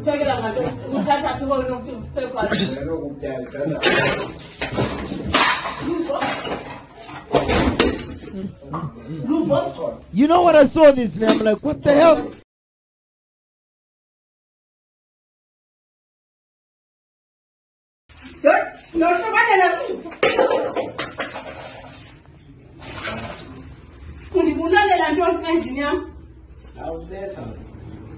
uphekela ngato uthatha phi kona ukuthi uphekwa You know what I saw this and I'm like, what the hell? nohlobanela undibulalela ntoni endlini yam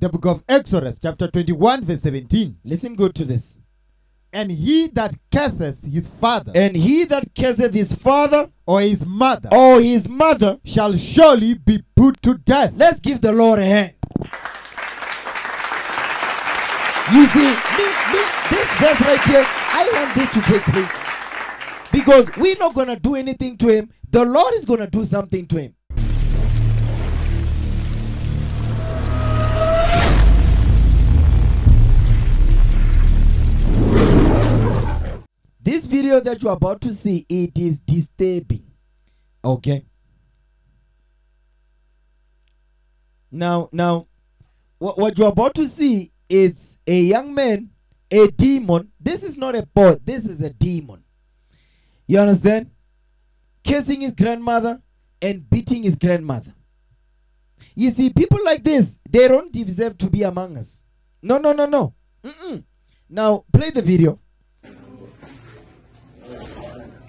The book of Exodus, chapter 21, verse 17. Listen good to this. And he that curseth his father And he that curseth his father or his mother or his mother, shall surely be put to death. let's give the Lord a hand. You see, me, me, this verse right here, I want this to take place. Because we're not going to do anything to him. The Lord is going to do something to him. Video that you're about to see, it is disturbing. Okay? Now, now, what, what you're about to see is a young man, a demon. This is not a boy, this is a demon. You understand? Kissing his grandmother and beating his grandmother. You see, people like this, they don't deserve to be among us. No, no, no, no. Mm-mm. Now, play the video. uphekela ngato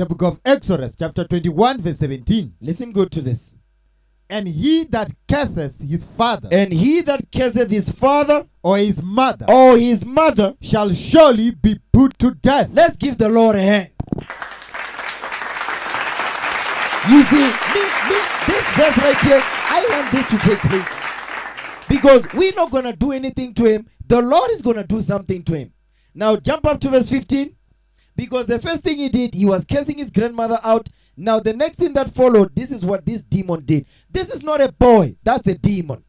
The book of Exodus, chapter 21, verse 17. Listen good to this. And he that curseth his father And he that curseth his father or his mother or his mother, shall surely be put to death. let's give the Lord a hand. You see, me, me, this verse right here, I want this to take place. Because we're not going to do anything to him. The Lord is going to do something to him. Now, jump up to verse 15. Because the first thing he did, he was cursing his grandmother out. Now, the next thing that followed, this is what this demon did. This is not a boy, that's a demon.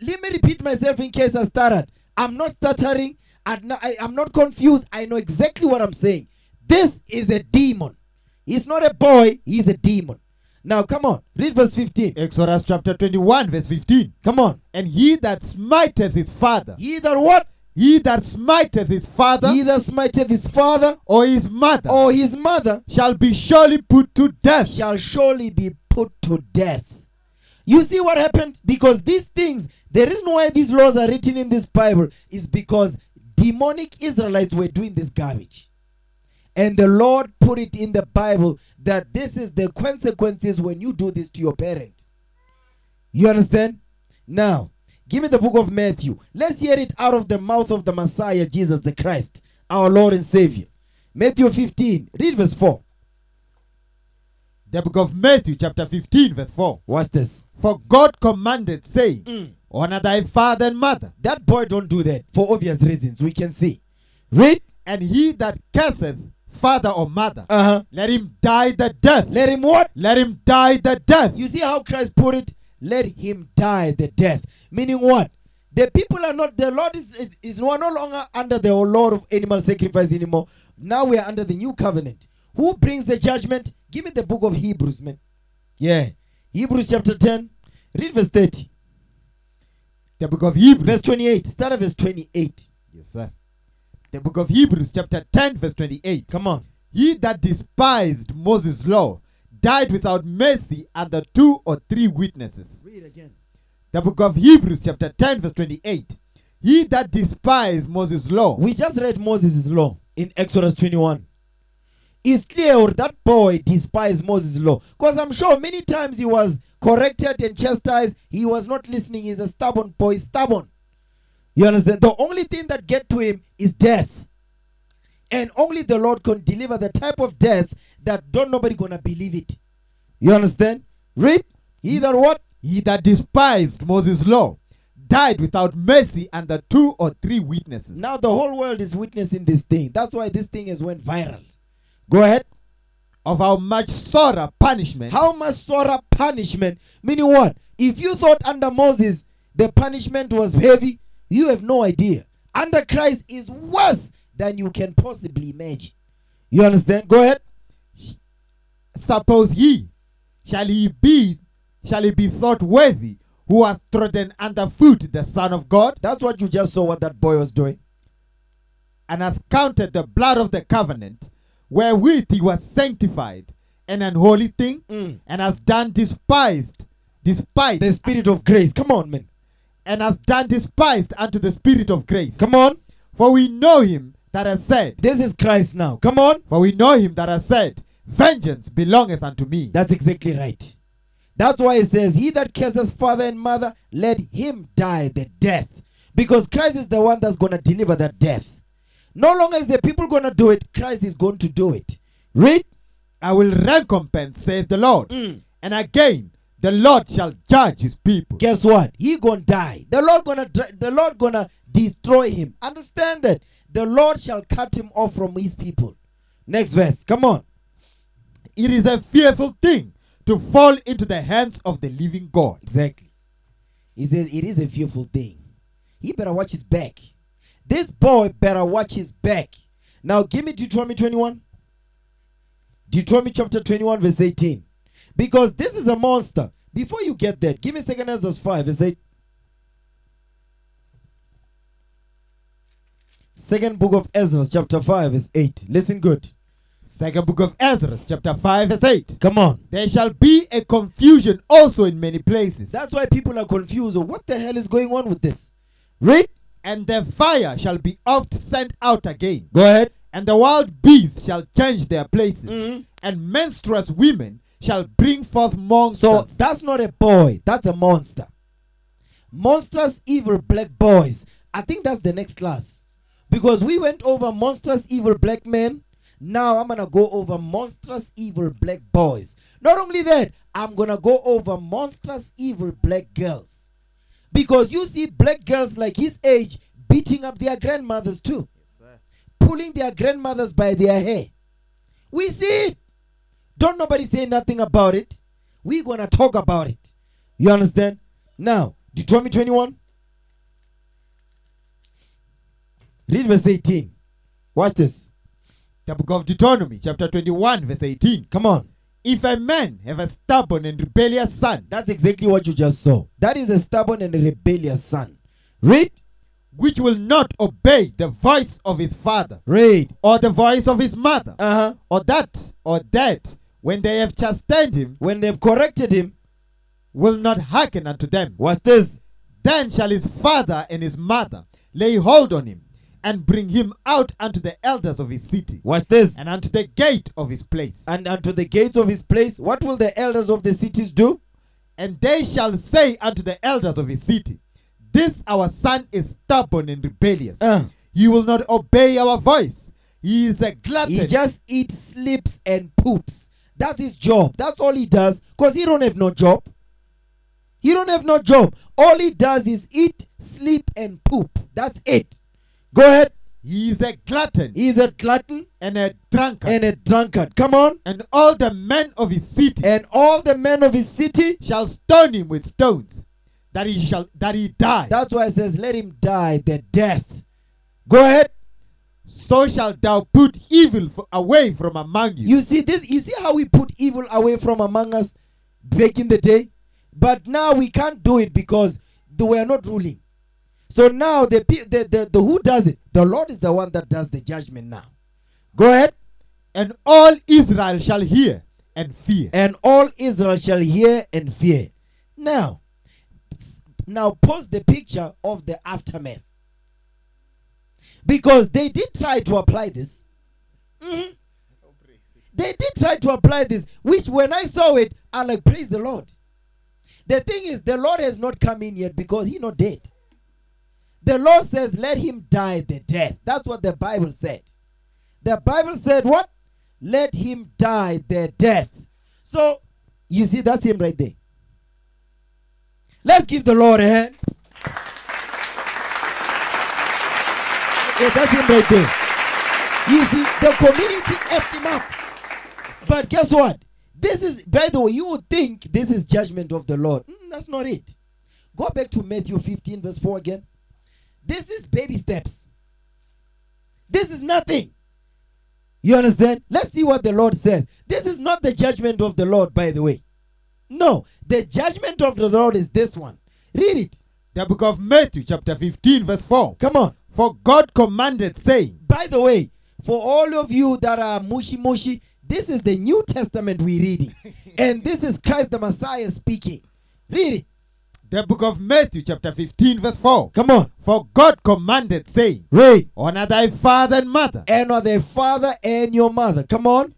Let me repeat myself in case I stuttered. I'm not stuttering. I'm not, I, am not confused. I know exactly what I'm saying. This is a demon. He's not a boy, he's a demon. Now, come on, read verse 15. Exodus chapter 21, verse 15. Come on. And he that smiteth his father, He that what? He that smiteth his father He that smiteth his father or his mother or his mother shall be surely put to death. shall surely be put to death. You see what happened? Because these things, the reason why these laws are written in this Bible is because demonic Israelites were doing this garbage. And the Lord put it in the Bible that this is the consequences when you do this to your parent. You understand? Now, give me the book of Matthew. Let's hear it out of the mouth of the Messiah, Jesus the Christ, our Lord and Savior. Matthew 15, read verse 4. The book of Matthew, chapter 15, verse 4. What's this? For God commanded, saying, Honor thy father and mother, That boy don't do that for obvious reasons. We can see. Read. and he that curseth father or mother, Uh-huh. let him die the death. Let him what? Let him die the death. You see how Christ put it? Let him die the death. Meaning what? The people are not, the Lord is, is, is no longer under the law of animal sacrifice anymore. Now we are under the new covenant. Who brings the judgment? Give me the book of Hebrews, man. Yeah. Hebrews chapter 10. Read verse 30. The book of Hebrews. Verse 28. Start at verse 28. Yes, sir. The book of Hebrews, chapter 10, verse 28. Come on. He that despised Moses' law died without mercy under two or three witnesses. Read again. The book of Hebrews, chapter 10, verse 28. He that despised Moses' law. We just read Moses' law in Exodus 21. It's clear that boy despised Moses' law. Because I'm sure many times he was corrected and chastised. He was not listening. He's a stubborn boy, stubborn. You understand? The only thing that get to him is death. And only the Lord can deliver the type of death that don't nobody gonna believe it. You understand? Read. He that what? He that despised Moses' law died without mercy under two or three witnesses. Now the whole world is witnessing this thing. That's why this thing has went viral. Go ahead. Of how much sorrow punishment. How much sorrow punishment? Meaning what? If you thought under Moses the punishment was heavy, you have no idea. Under Christ is worse than you can possibly imagine. You understand? Go ahead. Suppose he shall he be shall he be thought worthy who hath trodden under foot the son of god That's what you just saw what that boy was doing. and hath counted the blood of the covenant wherewith he was sanctified an unholy thing Mm. and hath done despised despised The spirit of grace. Come on, man. and hath done despised unto the spirit of grace Come on. for we know him that has said This is Christ now. Come on. for we know him that has said vengeance belongeth unto me That's exactly right. That's why it says, He that curses father and mother, let him die the death. Because Christ is the one that's going to deliver that death. No longer is the people going to do it, Christ is going to do it. Read. I will recompense, saith the Lord. Mm. And again, the Lord shall judge his people. Guess what? He going to die. The Lord going to the Lord going to destroy him. Understand that. The Lord shall cut him off from his people. Next verse. Come on. It is a fearful thing to fall into the hands of the living God. Exactly. He says it is a fearful thing. He better watch his back. This boy better watch his back. Now give me Deuteronomy 21. Deuteronomy chapter 21, verse 18. Because this is a monster. Before you get that, give me second Ezra 5, verse 8. Second book of Ezra, chapter 5, verse 8. Listen good. Second book of Ezra, chapter 5, verse 8. Come on. There shall be a confusion also in many places, That's why people are confused. What the hell is going on with this? Read. and the fire shall be oft sent out again, Go ahead. and the wild beasts shall change their places, Mhm. and menstruous women shall bring forth monsters. So that's not a boy, that's a monster. Monstrous evil black boys. I think that's the next class. Because we went over monstrous evil black men. Now I'm gonna go over monstrous evil black boys. Not only that, I'm gonna go over monstrous evil black girls. Because you see black girls like his age beating up their grandmothers too. Pulling their grandmothers by their hair. We see it. Don't nobody say nothing about it. We're gonna talk about it. You understand? Now, Deuteronomy 21. Read verse 18. Watch this. The book of Deuteronomy, chapter 21, verse 18. Come on. If a man have a stubborn and rebellious son, That's exactly what you just saw. That is a stubborn and rebellious son. Read. which will not obey the voice of his father, Read. or the voice of his mother, Uh huh. or that, or that, when they have chastened him, When they've corrected him, will not hearken unto them. What's this. Then shall his father and his mother lay hold on him, and bring him out unto the elders of his city, Watch this. and unto the gate of his place. And unto the gates of his place, what will the elders of the cities do? And they shall say unto the elders of his city, This our son is stubborn and rebellious. Uh, He will not obey our voice. He is a glutton. he just eats, sleeps, and poops. That's his job. That's all he does. Because he don't have no job. He don't have no job. All he does is eat, sleep, and poop. That's it. Go ahead. He is a glutton He is a glutton and a drunkard. and a drunkard. Come on. and all the men of his city And all the men of his city. shall stone him with stones, that he shall that he die. That's why it says, let him die the death. Go ahead. so shalt thou put evil away from among you. You see this? You see how we put evil away from among us back in the day? But now we can't do it because they were not ruling. So now the, the, the, the who does it? The Lord is the one that does the judgment now. Go ahead. and all Israel shall hear and fear. And all Israel shall hear and fear. Now, now post the picture of the aftermath. Because they did try to apply this. Mhm. They did try to apply this, which when I saw it, I like praise the Lord. The thing is, the Lord has not come in yet because he not dead. The Lord says, let him die the death. That's what the Bible said. The Bible said what? Let him die the death. So, you see, that's him right there. Let's give the Lord a hand. Yeah, that's him right there. You see, the community effed him up. But guess what? This is, by the way, you would think this is judgment of the Lord. Mm, that's not it. Go back to Matthew 15, verse 4 again. This is baby steps. This is nothing. You understand? Let's see what the Lord says. This is not the judgment of the Lord, by the way. No, the judgment of the Lord is this one. Read it. The book of Matthew, chapter 15, verse 4. Come on. For God commanded, saying, By the way, for all of you that are mushy mushy, this is the New Testament we're reading. and this is Christ the Messiah speaking. Read it. The book of Matthew, chapter 15, verse 4. Come on. For God commanded, saying, Read. Honor thy father and mother, Honor their father and your mother. Come on.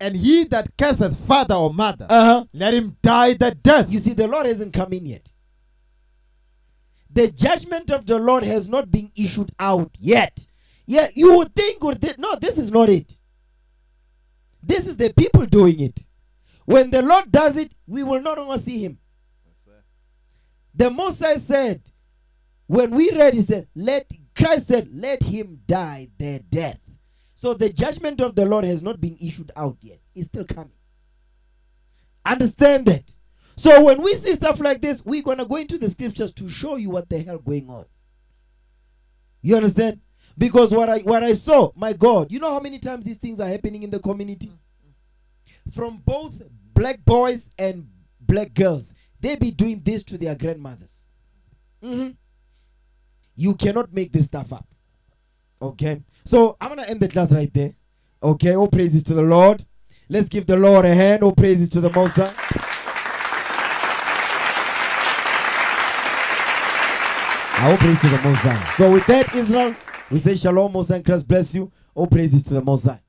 and he that curseth father or mother, Uh huh. let him die the death. You see, the Lord hasn't come in yet. The judgment of the Lord has not been issued out yet. Yeah, you would think, no, this is not it. This is the people doing it. When the Lord does it, we will not longer see him. The Moses said, when we read, he said, let Christ said, let him die their death. So the judgment of the Lord has not been issued out yet. It's still coming. Understand that. So when we see stuff like this, we're gonna go into the scriptures to show you what the hell going on. You understand? Because what I what I saw, my God, you know how many times these things are happening in the community? From both black boys and black girls, they be doing this to their grandmothers. Mhm. You cannot make this stuff up. Okay? So I'm gonna end the class right there. Okay, all praises to the Lord. Let's give the Lord a hand. All praises to the Most High. All praise to the Most High. So with that, Israel, we say shalom, Most High, Christ bless you. All praises to the Most High.